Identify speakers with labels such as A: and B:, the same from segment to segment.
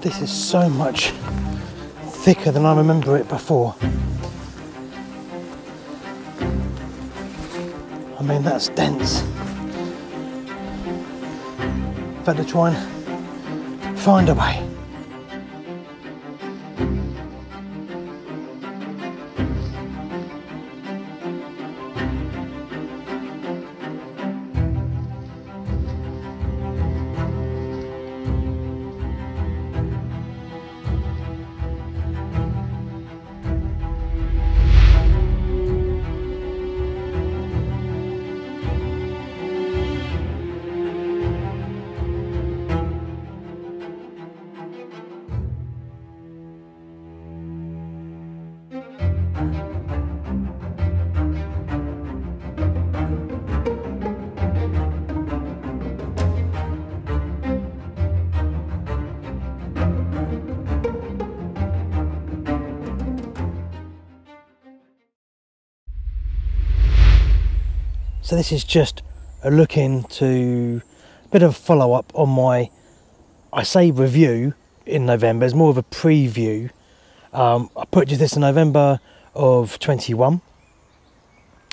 A: This is so much thicker than I remember it before. I mean, that's dense. Better try and find a way. So this is just a look into a bit of a follow up on my, I say review in November, it's more of a preview. Um, I purchased this in November of 21.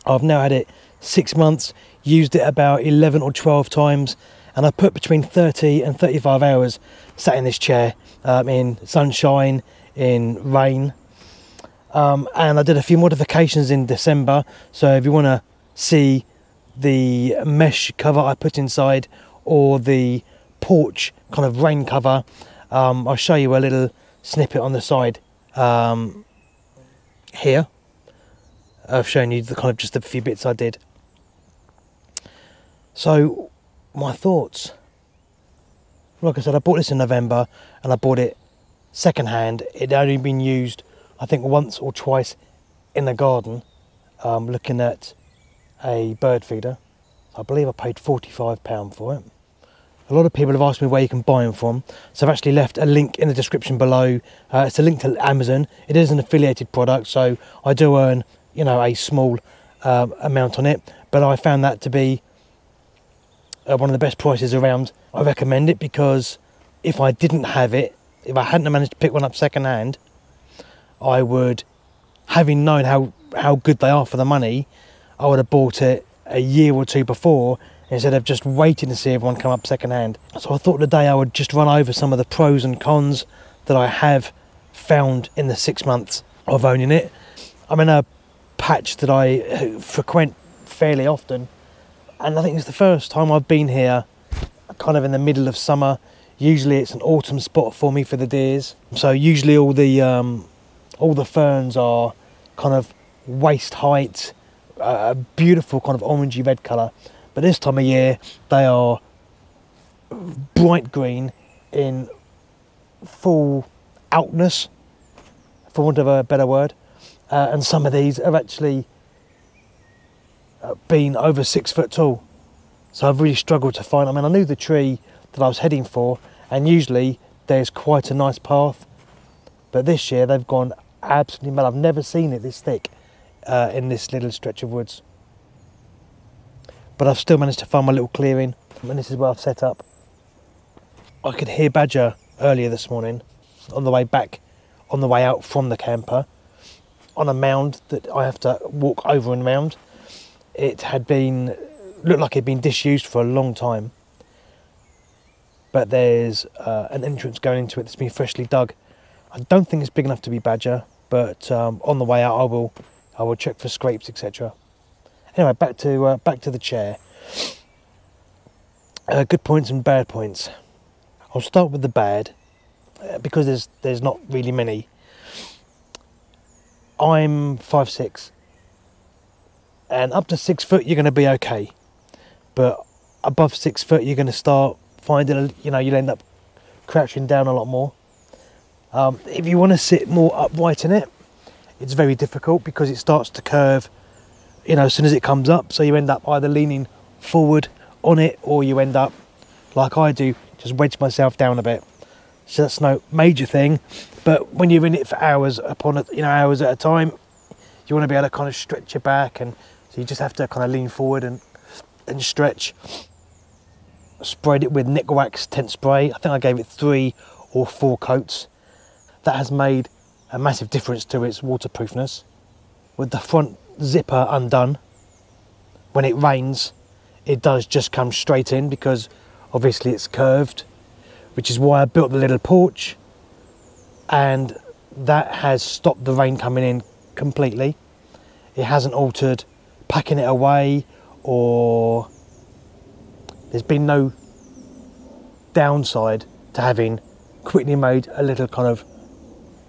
A: I've now had it six months, used it about 11 or 12 times, and I put between 30 and 35 hours sat in this chair um, in sunshine, in rain. Um, and I did a few modifications in December. So if you want to see the mesh cover I put inside or the porch kind of rain cover. Um, I'll show you a little snippet on the side um, here. I've shown you the kind of just a few bits I did. So, my thoughts. Like I said, I bought this in November and I bought it secondhand. It had only been used, I think, once or twice in the garden, um, looking at a bird feeder. I believe I paid £45 for it. A lot of people have asked me where you can buy them from, so I've actually left a link in the description below. Uh, it's a link to Amazon. It is an affiliated product, so I do earn, you know, a small uh, amount on it. But I found that to be uh, one of the best prices around. I recommend it because if I didn't have it, if I hadn't managed to pick one up second hand, I would, having known how how good they are for the money, I would have bought it a year or two before instead of just waiting to see everyone come up second hand. So I thought today I would just run over some of the pros and cons that I have found in the six months of owning it. I'm in a patch that I frequent fairly often and I think it's the first time I've been here kind of in the middle of summer. Usually it's an autumn spot for me for the deers. So usually all the um, all the ferns are kind of waist height a beautiful kind of orangey red colour. But this time of year, they are bright green in full outness, for want of a better word. Uh, and some of these have actually uh, been over six foot tall. So I've really struggled to find. I mean, I knew the tree that I was heading for, and usually there's quite a nice path. But this year they've gone absolutely mad. I've never seen it this thick uh, in this little stretch of woods. But I've still managed to find my little clearing and this is where I've set up. I could hear badger earlier this morning on the way back, on the way out from the camper, on a mound that I have to walk over and round. It had been, looked like it had been disused for a long time. But there's uh, an entrance going into it that's been freshly dug. I don't think it's big enough to be badger, but um, on the way out I will I will check for scrapes, etc. Anyway, back to uh, back to the chair. Uh, good points and bad points. I'll start with the bad uh, because there's there's not really many. I'm five six, and up to six foot you're going to be okay, but above six foot you're going to start finding you know you'll end up crouching down a lot more. Um, if you want to sit more upright in it, it's very difficult because it starts to curve you know as soon as it comes up so you end up either leaning forward on it or you end up like I do just wedge myself down a bit so that's no major thing but when you're in it for hours upon a, you know hours at a time you want to be able to kind of stretch your back and so you just have to kind of lean forward and and stretch. Sprayed it with Nikwax tent spray. I think I gave it three or four coats. That has made a massive difference to its waterproofness. With the front zipper undone, when it rains, it does just come straight in because obviously it's curved, which is why I built the little porch and that has stopped the rain coming in completely. It hasn't altered packing it away or there's been no downside to having quickly made a little kind of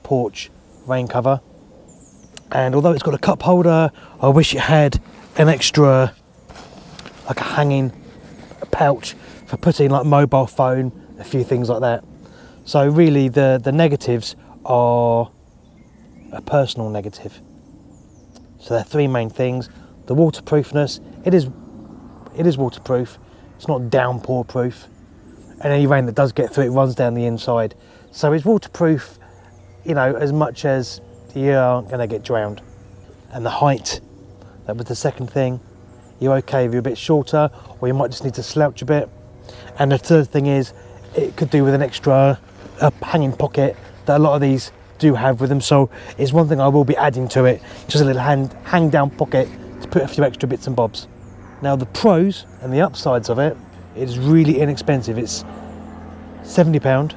A: porch rain cover. And although it's got a cup holder, I wish it had an extra, like a hanging pouch for putting like mobile phone, a few things like that. So really the, the negatives are a personal negative. So there are three main things. The waterproofness, it is it is waterproof. It's not downpour proof. And any rain that does get through it runs down the inside. So it's waterproof, you know, as much as you aren't gonna get drowned. And the height, that was the second thing. You're okay if you're a bit shorter, or you might just need to slouch a bit. And the third thing is, it could do with an extra hanging pocket that a lot of these do have with them. So it's one thing I will be adding to it, just a little hand, hang down pocket to put a few extra bits and bobs. Now the pros and the upsides of it, it's really inexpensive. It's £70,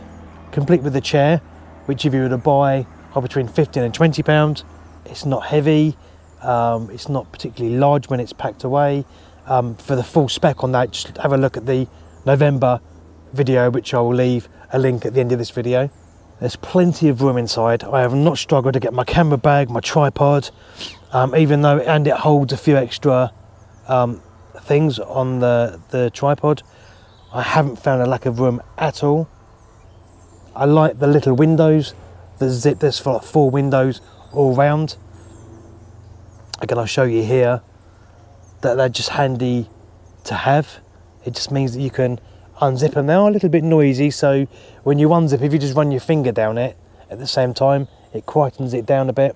A: complete with the chair, which if you were to buy are between 15 and 20 pounds. It's not heavy, um, it's not particularly large when it's packed away. Um, for the full spec on that, just have a look at the November video, which I will leave a link at the end of this video. There's plenty of room inside. I have not struggled to get my camera bag, my tripod, um, even though, and it holds a few extra um, things on the, the tripod. I haven't found a lack of room at all. I like the little windows, the zip, there's four windows all round. Again, I'll show you here that they're just handy to have. It just means that you can unzip them. They are a little bit noisy, so when you unzip, if you just run your finger down it at the same time, it quietens it down a bit.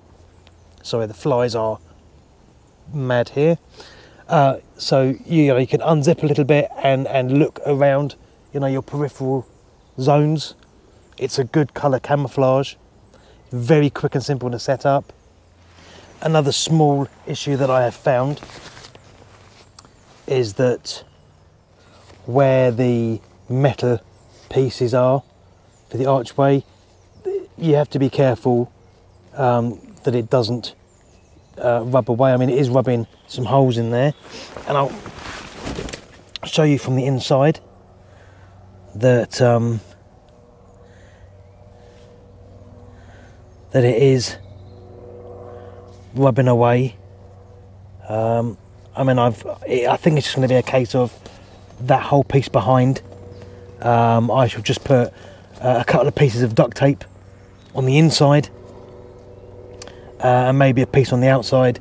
A: Sorry, the flies are mad here. Uh, so you, know, you can unzip a little bit and, and look around, you know, your peripheral zones. It's a good colour camouflage, very quick and simple to set up. Another small issue that I have found is that where the metal pieces are for the archway, you have to be careful um, that it doesn't uh, rub away. I mean, it is rubbing some holes in there, and I'll show you from the inside that um, that it is rubbing away. Um, I mean, I've I think it's just going to be a case of that whole piece behind. Um, I shall just put uh, a couple of pieces of duct tape on the inside uh, and maybe a piece on the outside.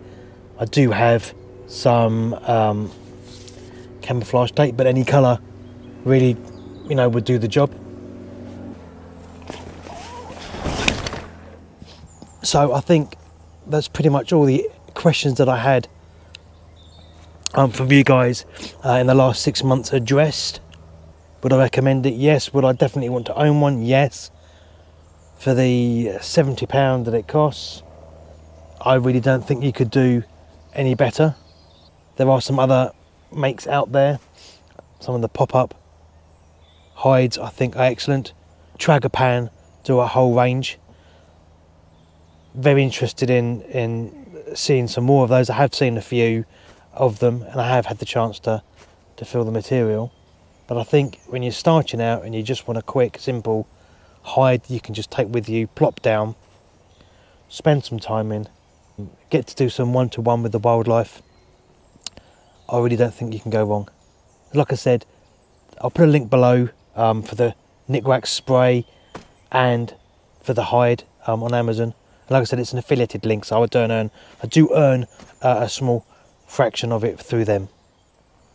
A: I do have some um, camouflage tape, but any colour really, you know, would do the job. So I think that's pretty much all the questions that I had um, from you guys uh, in the last six months addressed. Would I recommend it? Yes. Would I definitely want to own one? Yes. For the £70 that it costs, I really don't think you could do any better. There are some other makes out there. Some of the pop-up hides I think are excellent. Tragopan do a whole range. Very interested in, in seeing some more of those. I have seen a few of them and I have had the chance to, to fill the material. But I think when you're starting out and you just want a quick, simple hide you can just take with you, plop down, spend some time in, get to do some one-to-one -one with the wildlife, I really don't think you can go wrong. Like I said, I'll put a link below um, for the Nikwax spray and for the hide um, on Amazon. Like I said, it's an affiliated link, so I don't earn, I do earn uh, a small fraction of it through them.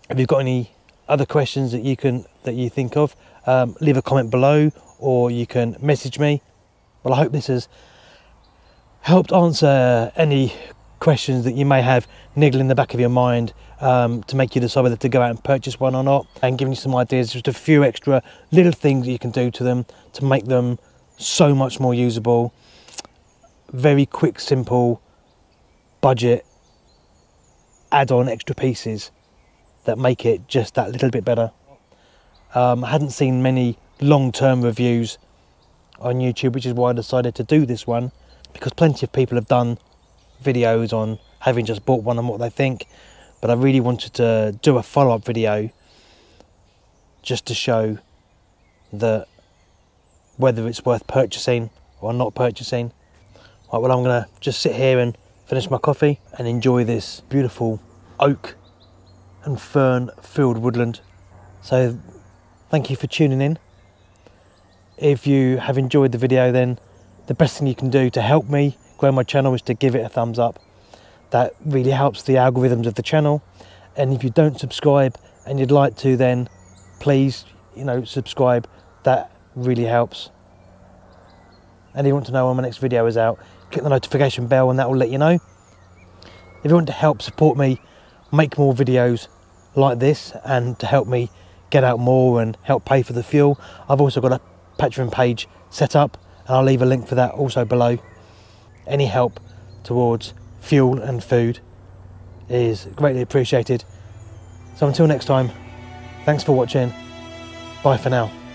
A: If you've got any other questions that you can that you think of, um, leave a comment below or you can message me. Well, I hope this has helped answer any questions that you may have niggling in the back of your mind um, to make you decide whether to go out and purchase one or not and giving you some ideas just a few extra little things that you can do to them to make them so much more usable very quick simple budget add on extra pieces that make it just that little bit better. Um, I hadn't seen many long-term reviews on YouTube which is why I decided to do this one because plenty of people have done videos on having just bought one and what they think but I really wanted to do a follow-up video just to show that whether it's worth purchasing or not purchasing right well I'm gonna just sit here and finish my coffee and enjoy this beautiful oak and fern filled woodland so thank you for tuning in if you have enjoyed the video then the best thing you can do to help me grow my channel is to give it a thumbs up. That really helps the algorithms of the channel. And if you don't subscribe and you'd like to, then please, you know, subscribe. That really helps. And if you want to know when my next video is out, click the notification bell and that will let you know. If you want to help support me make more videos like this and to help me get out more and help pay for the fuel, I've also got a Patreon page set up and I'll leave a link for that also below any help towards fuel and food is greatly appreciated. So until next time, thanks for watching. Bye for now.